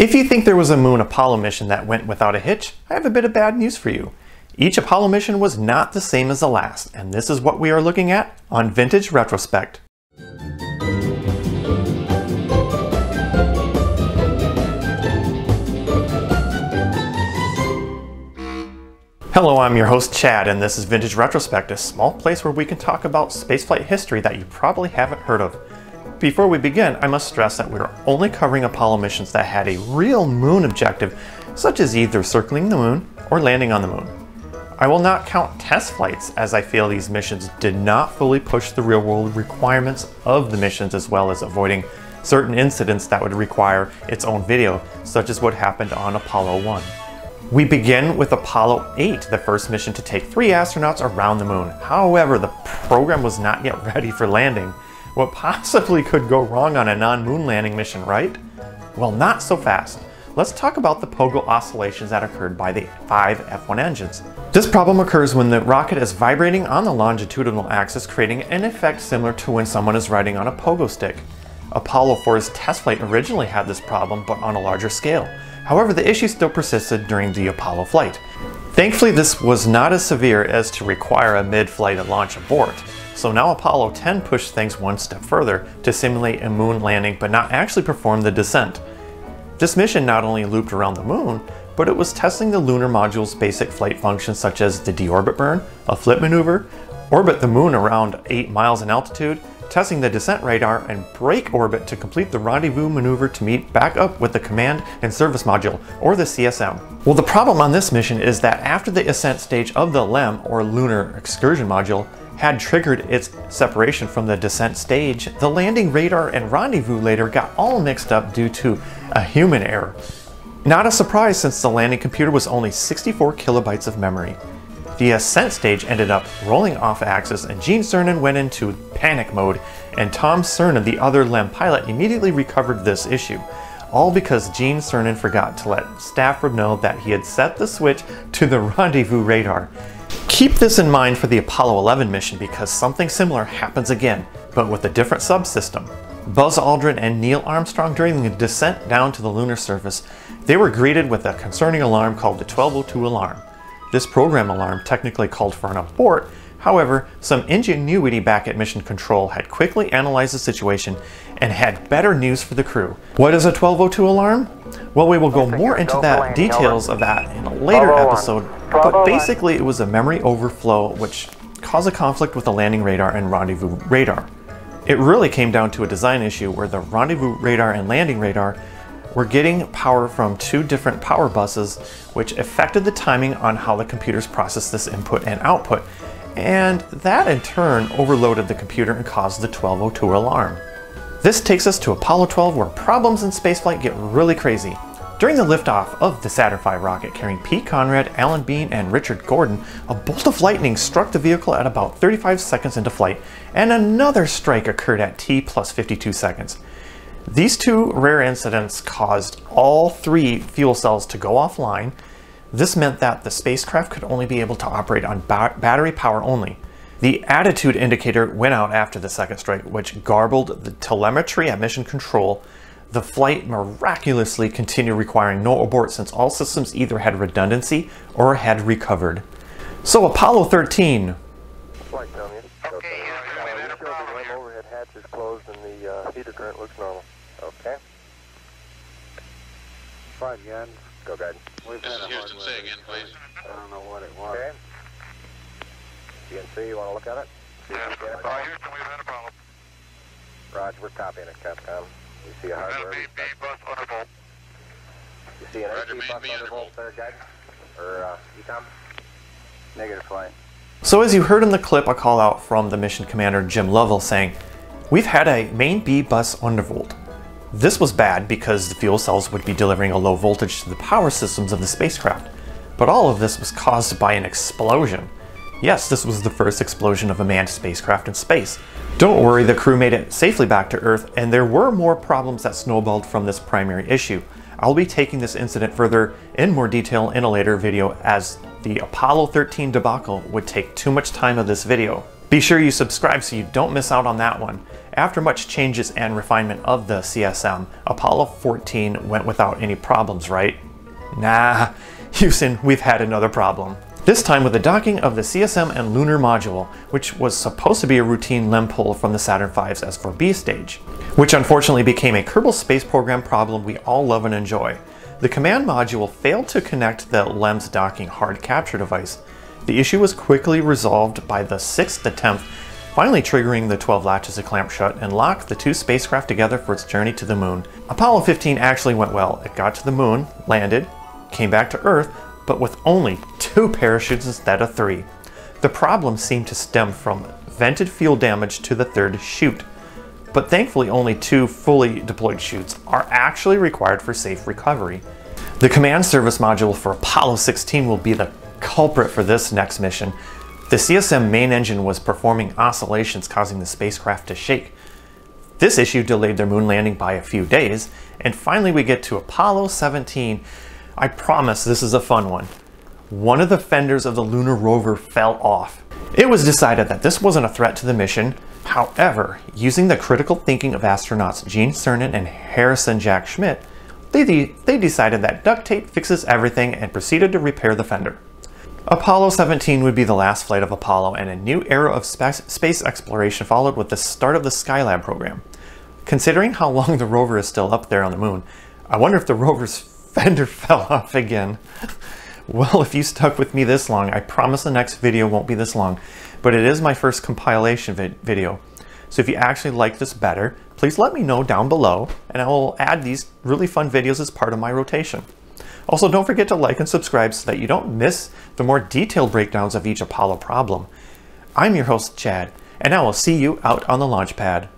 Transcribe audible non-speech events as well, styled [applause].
If you think there was a Moon Apollo mission that went without a hitch, I have a bit of bad news for you. Each Apollo mission was not the same as the last, and this is what we are looking at on Vintage Retrospekt. Hello, I'm your host Chad, and this is Vintage Retrospekt, a small place where we can talk about spaceflight history that you probably haven't heard of. Before we begin, I must stress that we're only covering Apollo missions that had a real moon objective, such as either circling the moon or landing on the moon. I will not count test flights as I feel these missions did not fully push the real world requirements of the missions as well as avoiding certain incidents that would require its own video, such as what happened on Apollo 1. We begin with Apollo 8, the first mission to take three astronauts around the moon. However, the program was not yet [laughs] ready for landing. What possibly could go wrong on a non-moon landing mission, right? Well, not so fast. Let's talk about the pogo oscillations that occurred by the five F1 engines. This problem occurs when the rocket is vibrating on the longitudinal axis, creating an effect similar to when someone is riding on a pogo stick. Apollo 4's test flight originally had this problem, but on a larger scale. However, the issue still persisted during the Apollo flight. Thankfully, this was not as severe as to require a mid-flight launch abort. So now Apollo 10 pushed things one step further to simulate a moon landing but not actually perform the descent. This mission not only looped around the moon, but it was testing the lunar module's basic flight functions such as the deorbit burn, a flip maneuver, orbit the moon around 8 miles in altitude, testing the descent radar, and break orbit to complete the rendezvous maneuver to meet back up with the Command and Service Module, or the CSM. Well, the problem on this mission is that after the ascent stage of the LEM, or Lunar Excursion Module, had triggered its separation from the descent stage, the landing radar and rendezvous radar got all mixed up due to a human error. Not a surprise since the landing computer was only 64 kilobytes of memory. The ascent stage ended up rolling off axis and Gene Cernan went into panic mode and Tom Cernan, the other LEM pilot, immediately recovered this issue. All because Gene Cernan forgot to let Stafford know that he had set the switch to the [laughs] rendezvous radar. Keep this in mind for the Apollo 11 mission because something similar happens again, but with a different subsystem. Buzz Aldrin and Neil Armstrong during the descent down to the lunar surface, they were greeted with a concerning alarm called the 1202 alarm. This program alarm technically called for an abort, however, some ingenuity back at Mission Control had quickly analyzed the situation and had better news for the crew. What is a 1202 alarm? Well, we will go more into that details of that in a later episode, but basically it was a memory overflow which caused a conflict with the landing radar and rendezvous radar. It really came down to a design issue where the rendezvous radar and landing radar we're getting power from two different power buses, which affected the timing on how the computers processed this input and output. And that in turn overloaded the computer and caused the 1202 alarm. This takes us to Apollo 12 where problems in spaceflight get really crazy. During the liftoff of the Saturn V rocket carrying Pete Conrad, Alan Bean, and Richard Gordon, a bolt of lightning struck the vehicle at about 35 seconds into flight, and another strike occurred at T plus 52 seconds. These two rare incidents caused all three fuel cells to go offline. This meant that the spacecraft could only be able to operate on ba battery power only. The attitude indicator went out after the second strike, which garbled the telemetry at mission control. The flight miraculously continued requiring no abort since all systems either had redundancy or had recovered. So Apollo 13. Okay, yes, we had a problem here. overhead hatch is closed and the uh, heater current looks normal. Okay. Five guns. Go guide. We've This had is a Houston. Say again, please. I don't know what it was. Okay. CNC, you want to look at it? See if Yeah, you can Uh, get? Houston, we've had a problem. Roger, we're copying it, Capcom. You see a We've had a hardware? main B bus undervolt. You see an Roger, AC bus undervolt undervolt. there, guide? Or uh, EECOM? Negative flight. So as you heard in the clip, a call out from the mission commander Jim Lovell saying, We've had a main B bus undervolt. This was bad because the fuel cells would be delivering a low voltage to the power systems of the spacecraft. But all of this was caused by an explosion. Yes, this was the first explosion of a manned spacecraft in space. Don't worry, the crew made it safely back to Earth, and there were more problems that snowballed from this primary issue. I'll be taking this incident further in more detail in a later video as the Apollo 13 debacle would take too much time of this video. Be sure you subscribe so you don't miss out on that one. After much changes and refinement of the CSM, Apollo 14 went without any problems, right? Nah, [laughs] Houston, we've had another problem. This time with the docking of the CSM and lunar module, which was supposed to be a routine LEM pull from the Saturn V's S4B stage, which unfortunately became a Kerbal Space Program problem we all love and enjoy. The command module failed to connect the LEM's docking hard capture device. The issue was quickly resolved by the sixth attempt, finally triggering the 12 latches to clamp shut and lock the two spacecraft together for its journey to the moon. Apollo 15 actually went well. It got to the moon, landed, came back to Earth, but with only two parachutes instead of three. The problem seemed to stem from vented fuel damage to the third chute, but thankfully only two fully deployed chutes are actually required for safe recovery. The command service module for Apollo 16 will be the culprit for this next mission. The CSM main engine was performing oscillations causing the spacecraft to shake. This issue delayed their moon landing by a few days, and finally we get to Apollo 17 I promise this is a fun one. One of the fenders of the lunar rover fell off. It was decided that this wasn't a threat to the mission. However, using the critical thinking of astronauts Gene Cernan and Harrison Jack Schmitt, they, de they decided that duct tape fixes everything and proceeded to repair the fender. Apollo 17 would be the last flight of Apollo, and a new era of space exploration followed with the start of the Skylab program. Considering how long the rover is still up there on the moon, I wonder if the rover's fender [laughs] fell off again. Well, if you stuck with me this long, I promise the next video won't be this long, but it is my first compilation vid video. So if you actually like this better, please let me know down below, and I will add these really fun videos as part of my rotation. Also, don't forget to like and subscribe so that you don't miss the more detailed breakdowns of each Apollo problem. I'm your host, Chad, and I will see you out on the launch pad.